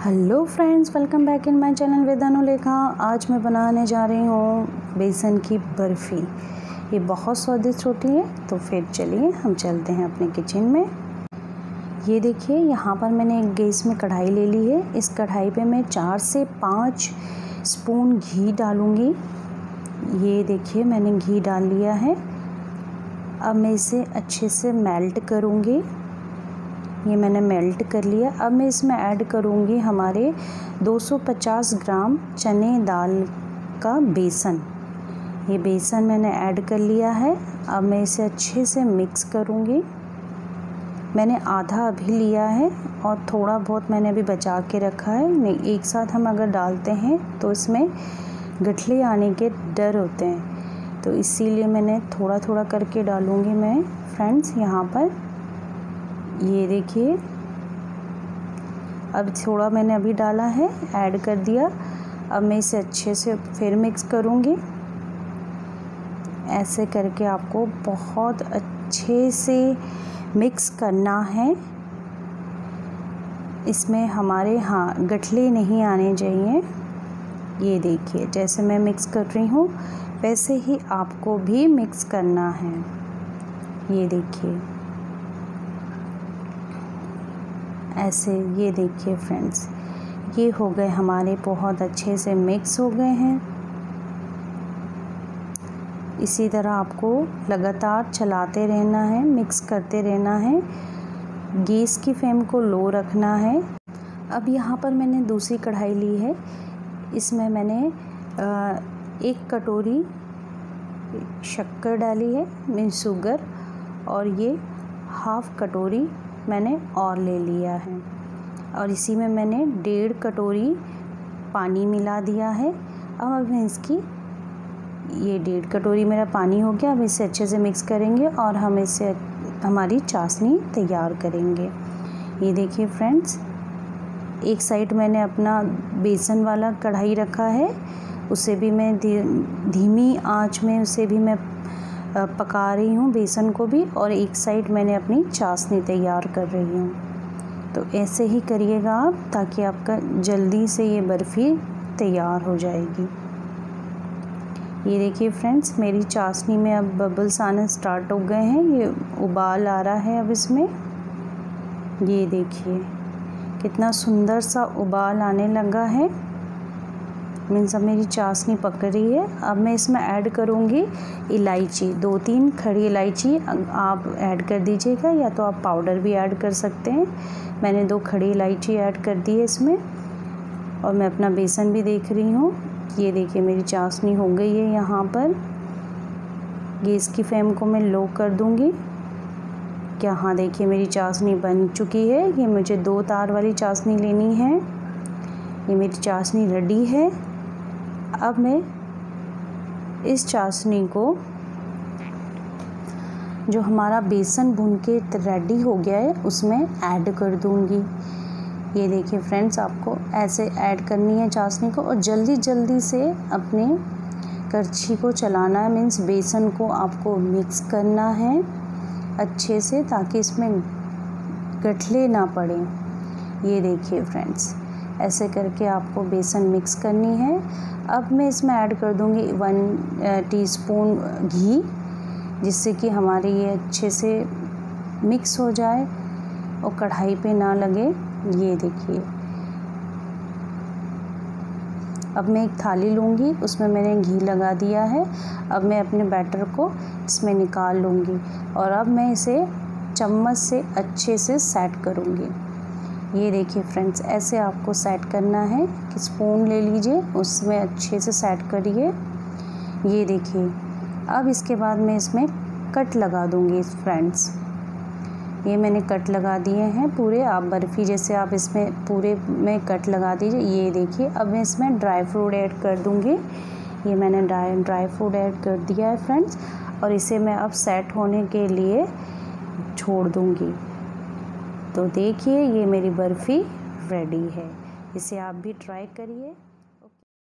Hello friends welcome back in my channel Vedanulekha आज मैं बनाने जा रही हूँ बेसन की बर्फ़ी। ये बहुत स्वादिष्ट होती है तो फिर चलिए हम चलते हैं अपने किचन में। ये देखिए, यहाँ पर मैंने एक गैस में कढ़ाई ले ली है। इस कढ़ाई पे मैं चार से पाँच स्पून घी डालूँगी। ये देखिए, मैंने घी डाल लिया है। अब मैं इसे अच्छे से मेल्ट करूँगी। ये मैंने मेल्ट कर लिया। अब मैं इसमें ऐड करूँगी हमारे 250 ग्राम चने दाल का बेसन। ये बेसन मैंने ऐड कर लिया है। अब मैं इसे अच्छे से मिक्स करूँगी। मैंने आधा अभी लिया है और थोड़ा बहुत मैंने अभी बचा के रखा है। नहीं एक साथ हम अगर डालते हैं तो इसमें गठले आने के डर होते हैं। तो इसीलिए मैंने थोड़ा थोड़ा करके डालूँगी मैं फ्रेंड्स यहाँ पर। ये देखिए। अब थोड़ा मैंने अभी डाला है, ऐड कर दिया। अब मैं इसे अच्छे से फिर मिक्स करूँगी। ऐसे करके आपको बहुत अच्छे से मिक्स करना है। इसमें हमारे हाँ गठले नहीं आने चाहिए। ये देखिए, जैसे मैं मिक्स कर रही हूँ, वैसे ही आपको भी मिक्स करना है। ये देखिए। ऐसे, ये देखिए फ्रेंड्स ये हो गए हमारे बहुत अच्छे से मिक्स हो गए हैं। इसी तरह आपको लगातार चलाते रहना है मिक्स करते रहना है, गैस की फ्लेम को लो रखना है। अब यहाँ पर मैंने दूसरी कढ़ाई ली है, इसमें मैंने एक कटोरी शक्कर डाली है मीन शुगर और ये हाफ़ कटोरी मैंने और ले लिया है। और इसी में मैंने डेढ़ कटोरी पानी मिला दिया है। अब अब इसकी, ये डेढ़ कटोरी मेरा पानी हो गया। अब इसे अच्छे से मिक्स करेंगे और हम इसे, हमारी चाशनी तैयार करेंगे। ये देखिए फ्रेंड्स, एक साइड मैंने अपना बेसन वाला कढ़ाई रखा है। उसे भी मैं धीमी आँच में उसे भी मैं पका रही हूँ बेसन को भी और एक साइड मैंने अपनी चाशनी तैयार कर रही हूँ। तो ऐसे ही करिएगा आप ताकि आपका जल्दी से ये बर्फ़ी तैयार हो जाएगी। ये देखिए फ्रेंड्स, मेरी चाशनी में अब बबल्स आने स्टार्ट हो गए हैं। ये उबाल आ रहा है अब इसमें। ये देखिए, कितना सुंदर सा उबाल आने लगा है। मीन्स अब मेरी चाशनी पक रही है। अब मैं इसमें ऐड करूँगी इलायची। दो तीन खड़ी इलायची आप ऐड कर दीजिएगा या तो आप पाउडर भी ऐड कर सकते हैं। मैंने दो खड़ी इलायची ऐड कर दी है इसमें और मैं अपना बेसन भी देख रही हूँ। ये देखिए मेरी चाशनी हो गई है यहाँ पर। गैस की फ्लेम को मैं लो कर दूँगी। क्या? हाँ देखिए मेरी चाशनी बन चुकी है। ये मुझे दो तार वाली चाशनी लेनी है। ये मेरी चाशनी रेडी है। अब मैं इस चाशनी को, जो हमारा बेसन भून के रेडी हो गया है, उसमें ऐड कर दूँगी। ये देखिए फ्रेंड्स आपको ऐसे ऐड करनी है चाशनी को और जल्दी जल्दी से अपने करछी को चलाना है। मीन्स बेसन को आपको मिक्स करना है अच्छे से, ताकि इसमें गठले ना पड़े। ये देखिए फ्रेंड्स ऐसे करके आपको बेसन मिक्स करनी है। अब मैं इसमें ऐड कर दूँगी वन टीस्पून घी, जिससे कि हमारी ये अच्छे से मिक्स हो जाए और कढ़ाई पे ना लगे। ये देखिए। अब मैं एक थाली लूँगी, उसमें मैंने घी लगा दिया है। अब मैं अपने बैटर को इसमें निकाल लूँगी और अब मैं इसे चम्मच से अच्छे से सेट करूँगी। ये देखिए फ्रेंड्स ऐसे आपको सेट करना है कि स्पून ले लीजिए, उसमें अच्छे से सेट करिए। ये देखिए, अब इसके बाद मैं इसमें कट लगा दूँगी फ्रेंड्स ये मैंने कट लगा दिए हैं पूरे, आप बर्फ़ी जैसे आप इसमें पूरे में कट लगा दीजिए। ये देखिए, अब मैं इसमें ड्राई फ्रूट ऐड कर दूँगी। ये मैंने ड्राई ड्राई फ्रूट ऐड कर दिया है फ्रेंड्स और इसे मैं अब सेट होने के लिए छोड़ दूँगी। तो देखिए ये मेरी बर्फ़ी रेडी है। इसे आप भी ट्राई करिए।